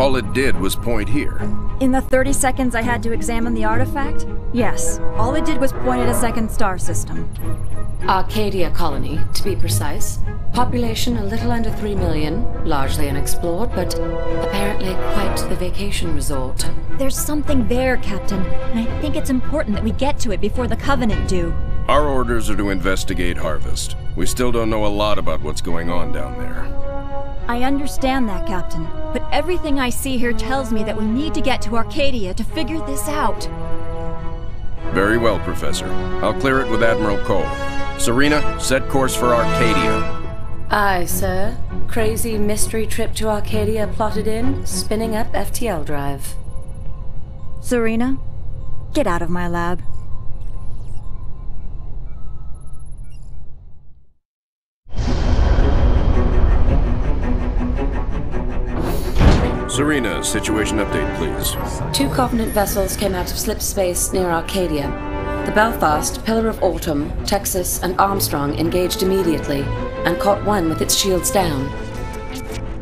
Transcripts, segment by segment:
All it did was point here. In the 30 seconds I had to examine the artifact? Yes. All it did was point at a second star system. Arcadia colony, to be precise. Population a little under 3 million, largely unexplored, but apparently quite the vacation resort. There's something there, Captain, and I think it's important that we get to it before the Covenant do. Our orders are to investigate Harvest. We still don't know a lot about what's going on down there. I understand that, Captain, but everything I see here tells me that we need to get to Arcadia to figure this out. Very well, Professor. I'll clear it with Admiral Cole. Serina, set course for Arcadia. Aye, sir. Crazy mystery trip to Arcadia plotted in, spinning up FTL drive. Serina, get out of my lab. Serina, situation update, please. Two Covenant vessels came out of slip space near Arcadia. The Belfast, Pillar of Autumn, Texas, and Armstrong engaged immediately and caught one with its shields down.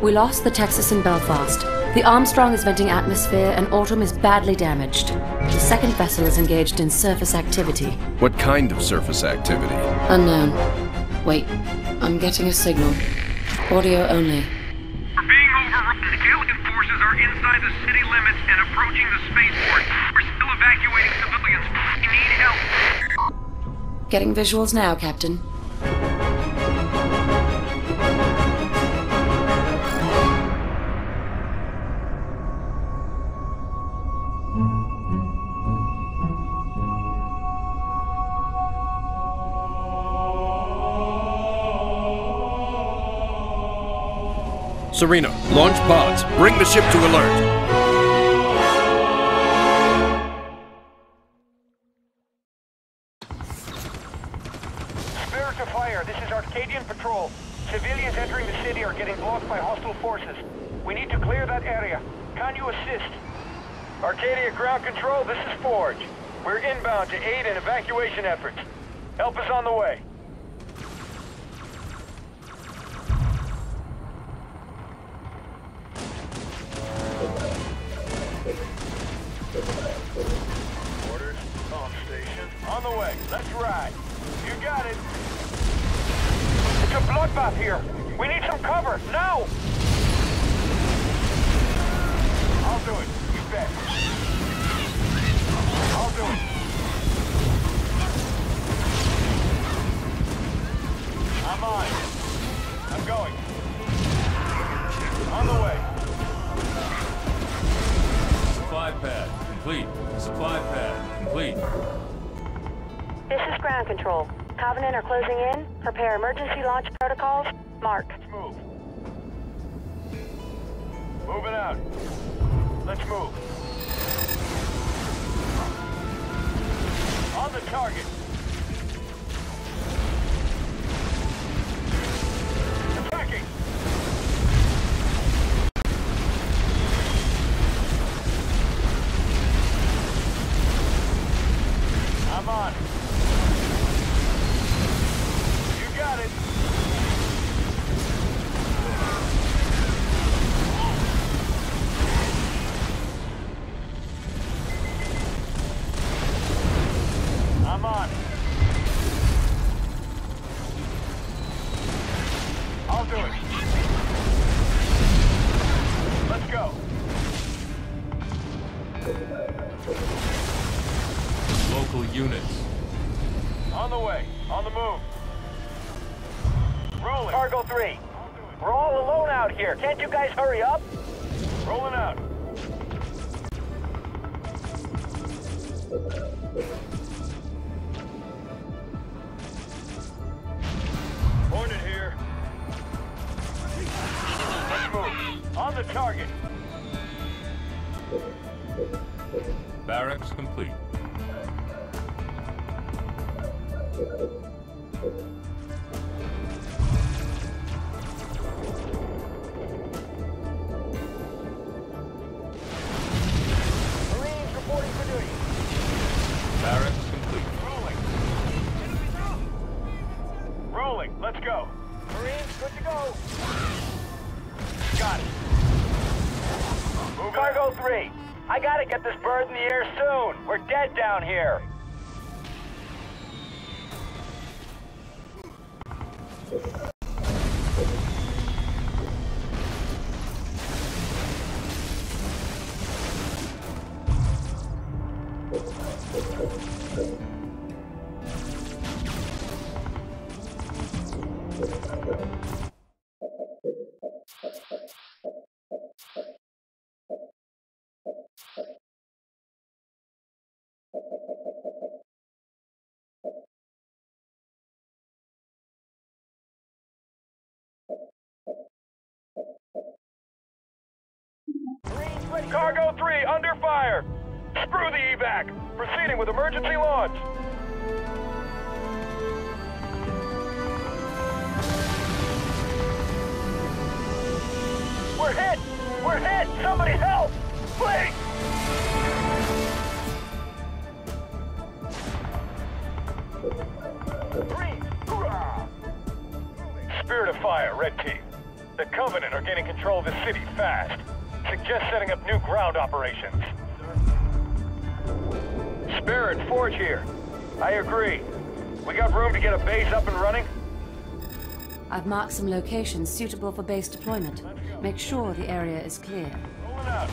We lost the Texas and Belfast. The Armstrong is venting atmosphere and Autumn is badly damaged. The second vessel is engaged in surface activity. What kind of surface activity? Unknown. Wait, I'm getting a signal. Audio only. Inside the city limits and approaching the spaceport. We're still evacuating civilians. We need help. Getting visuals now, Captain. Serina, launch pods. Bring the ship to alert. Spirit to fire. This is Arcadian Patrol. Civilians entering the city are getting blocked by hostile forces. We need to clear that area. Can you assist? Arcadia Ground Control, this is Forge. We're inbound to aid in evacuation efforts. Help us on the way. Complete. Supply pad complete. This is ground control. Covenant are closing in. Prepare emergency launch protocols. Mark. Let's move. Moving out. Let's move. On the target. Here. Can't you guys hurry up? Rolling out. Hornet here. Let's move. On the target. Barracks complete. Down here. Cargo 3, under fire! Screw the evac! Proceeding with emergency launch! We're hit! We're hit! Somebody help! Please! Hoorah! Spirit of Fire, Red Team. The Covenant are gaining control of the city fast. Suggest setting up new ground operations. Spirit, Forge here. I agree. We got room to get a base up and running? I've marked some locations suitable for base deployment. Make sure the area is clear. Rolling out.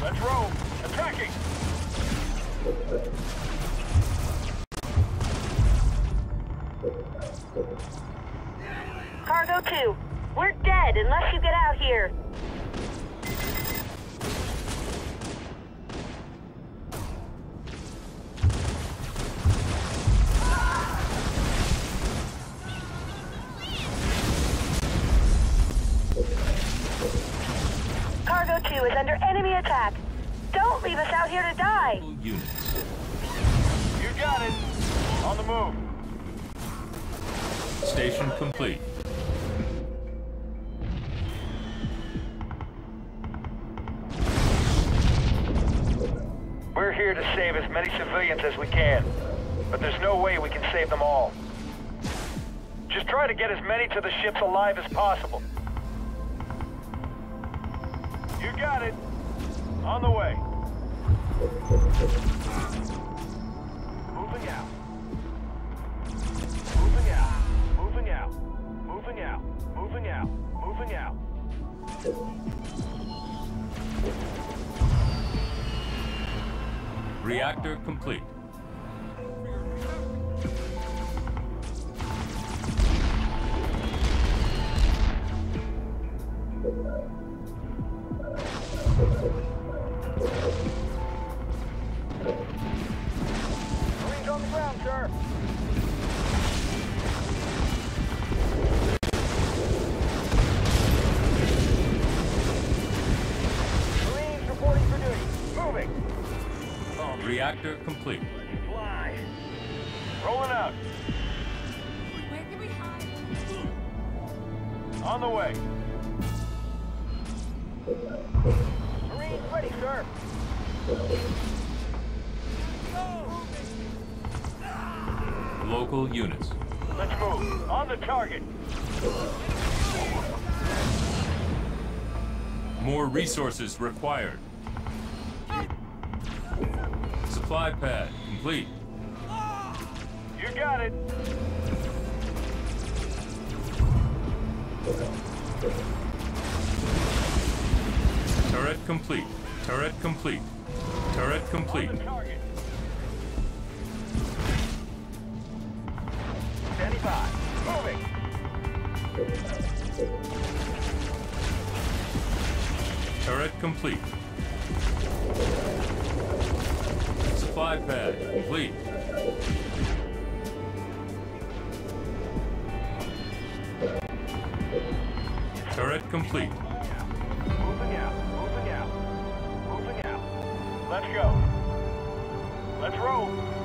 Let's roll. Attacking! Cargo 2, we're dead unless you get out here. Cargo 2 is under enemy attack. Don't leave us out here to die. Units. You got it. On the move. Station complete. We're here to save as many civilians as we can, but there's no way we can save them all. Just try to get as many to the ships alive as possible. Got it. On the way. Moving out. Moving out. Moving out. Moving out. Moving out. Moving out. Reactor complete. Marines ready, sir. Local units. Let's move. On the target. More resources required. Supply pad complete. You got it. Turret complete. Turret complete. Turret complete. Standing by. Moving. Turret complete. Supply pad complete. Turret complete. Let's go. Let's roll.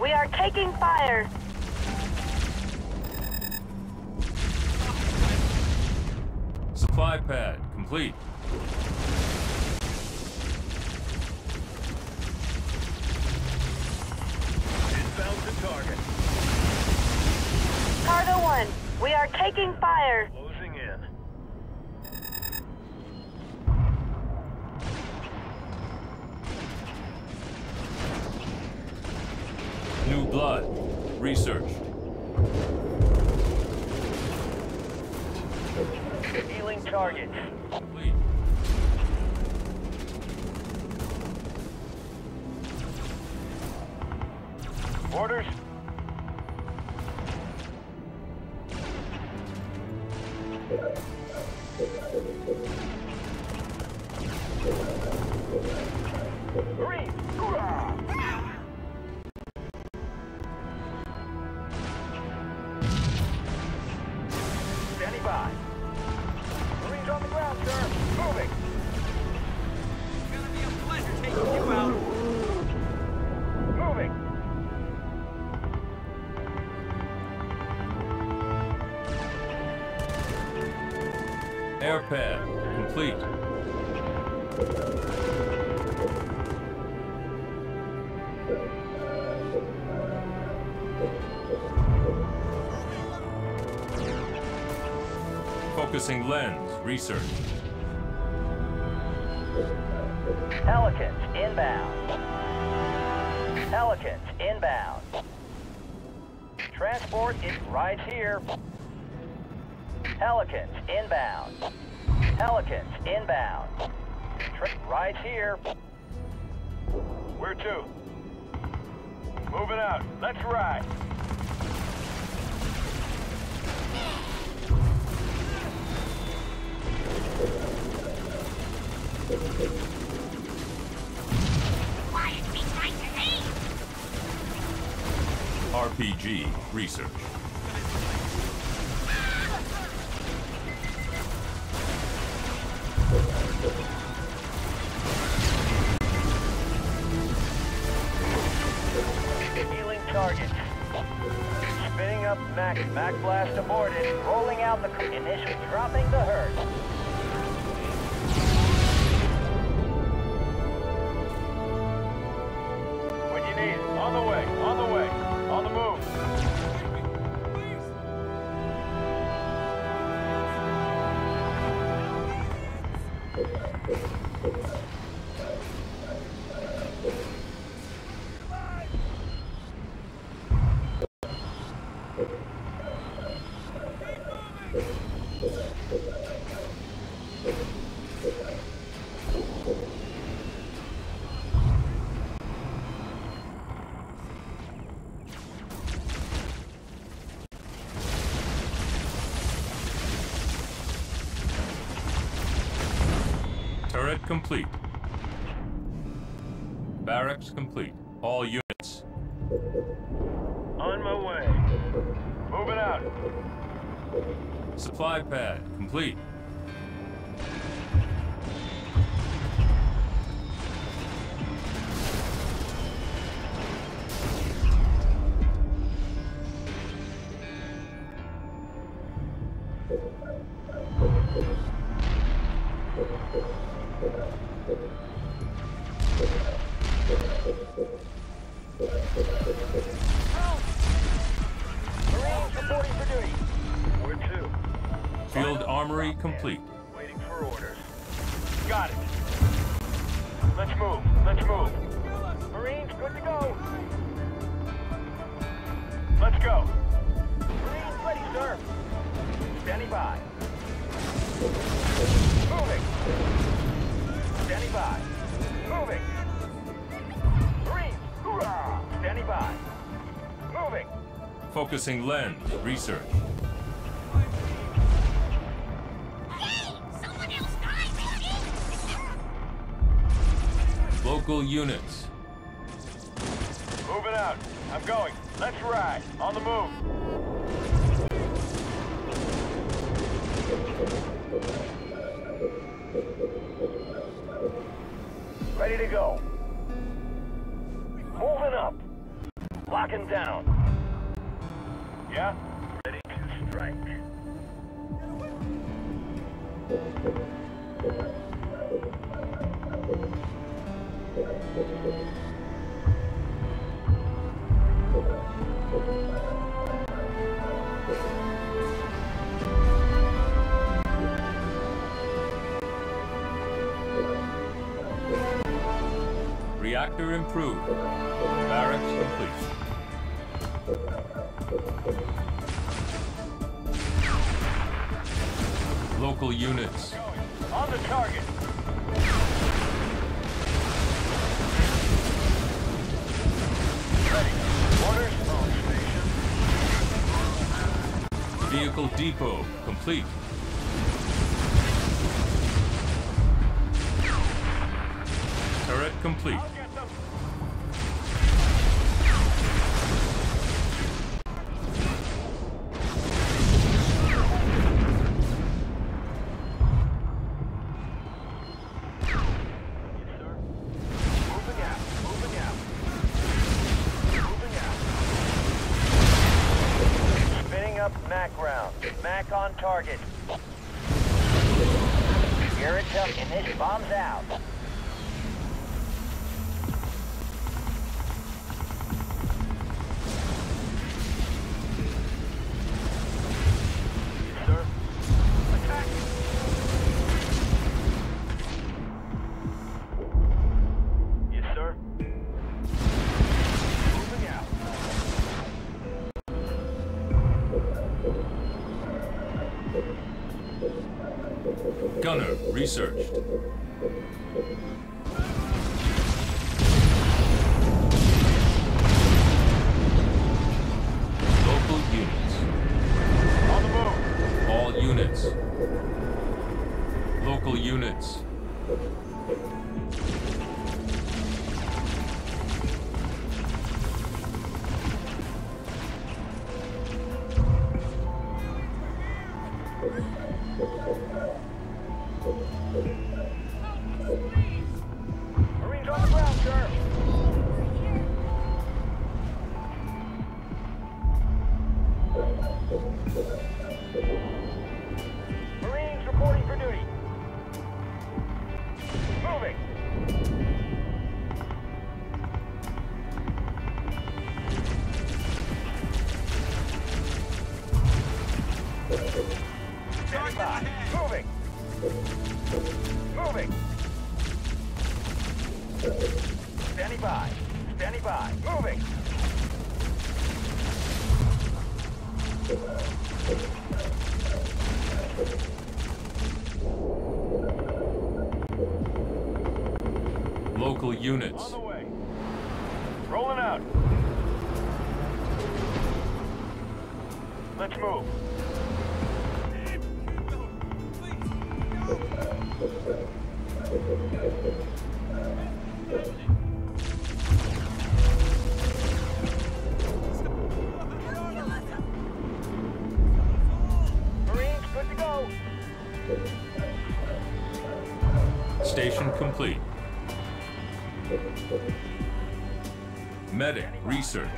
We are taking fire. Supply pad complete. Inbound to target. Cargo 1, we are taking fire. Orders. Air pad complete. Focusing lens. Research. Pelicans inbound. Pelicans inbound. Transport is right here. Pelicans inbound. Pelicans inbound. Tra- right here. Where to? Moving out. Let's ride. Why is it me to leave? RPG. Research. MAC blast Barracks complete. All units. On my way. Moving out. Supply pad complete. Focusing lens. Research. Local units. Moving out. I'm going. Let's ride. On the move. Ready to go. Moving up. locking down. Ready to strike. Reactor improved. Barracks complete. Local units. On the target. Ready. Orders on station. Vehicle depot complete. Turret complete. Target. Researched. Local units. On the move. All units. Local units. Thank you. Units. On the way. Rolling out. Let's move. Marines, good to go. Station complete. Medic research.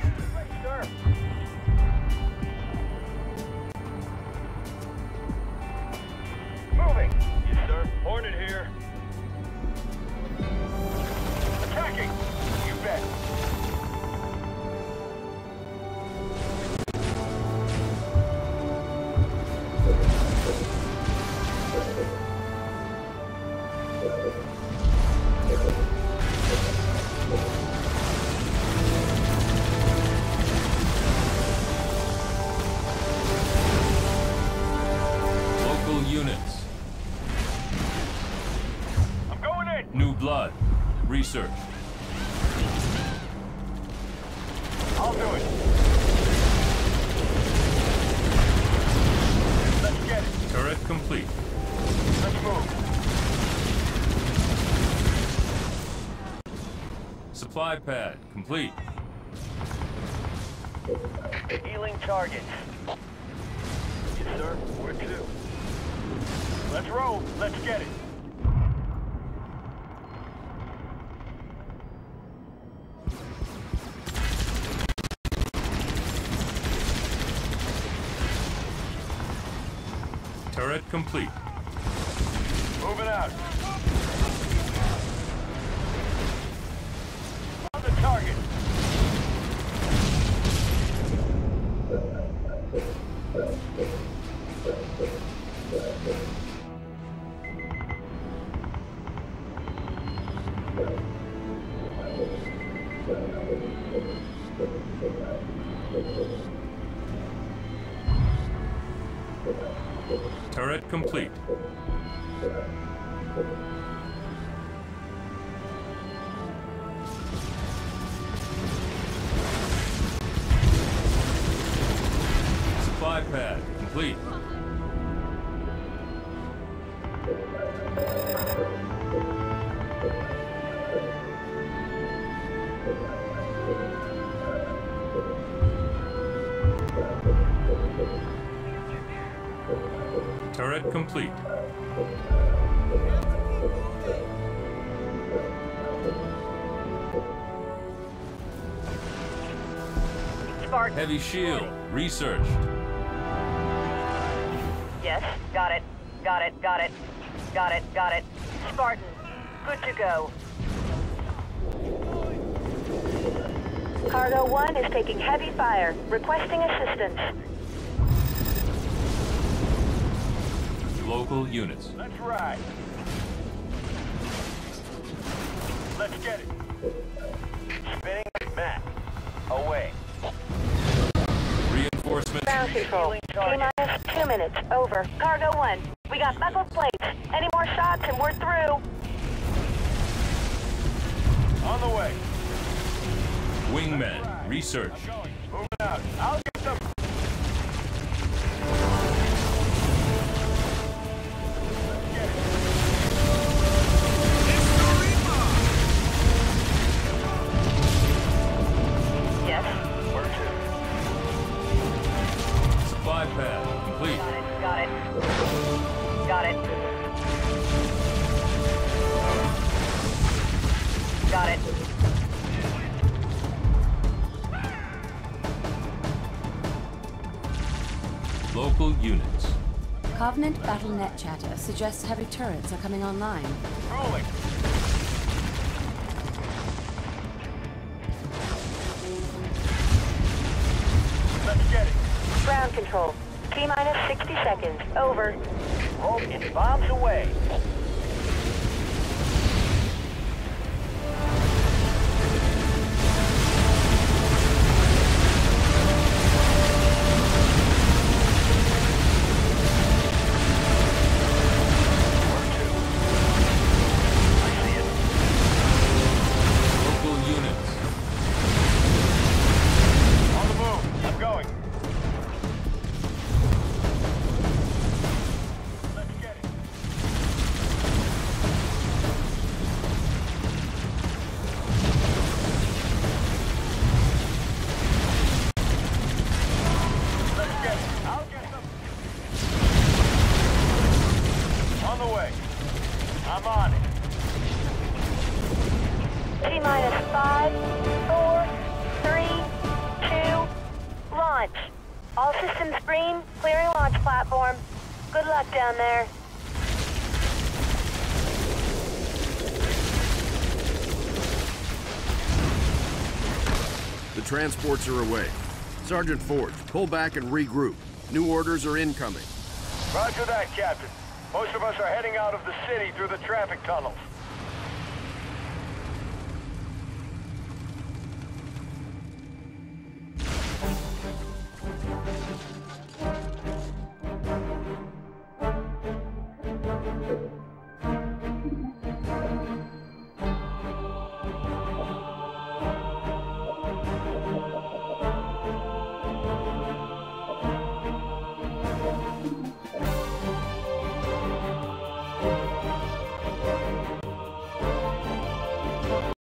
Research. I'll do it. Let's get it. Turret complete. Let's move. Supply pad complete. Healing target. Yes, sir. Where to? Let's roll. Let's get it. Turret complete. Moving out. On the target. Complete. Turret complete. Heavy shield researched. Yes, got it. Got it, got it. Got it, got it. Spartan, good to go. Cargo 1 is taking heavy fire, requesting assistance. Local units. Let's ride. Let's get it. Spinning map. Away. Reinforcements. Ground control. T-minus two minutes. Over. Cargo 1, we got buckled plates. Any more shots and we're through. On the way. Wingmen research. Moving out. I'll units. Covenant BattleNet chatter suggests heavy turrets are coming online. Rolling. Let's get it. Ground control. T-minus 60 seconds. Over. Rope in bombs away. The transports are away. Sergeant Forge, pull back and regroup. New orders are incoming. Roger that, Captain. Most of us are heading out of the city through the traffic tunnels.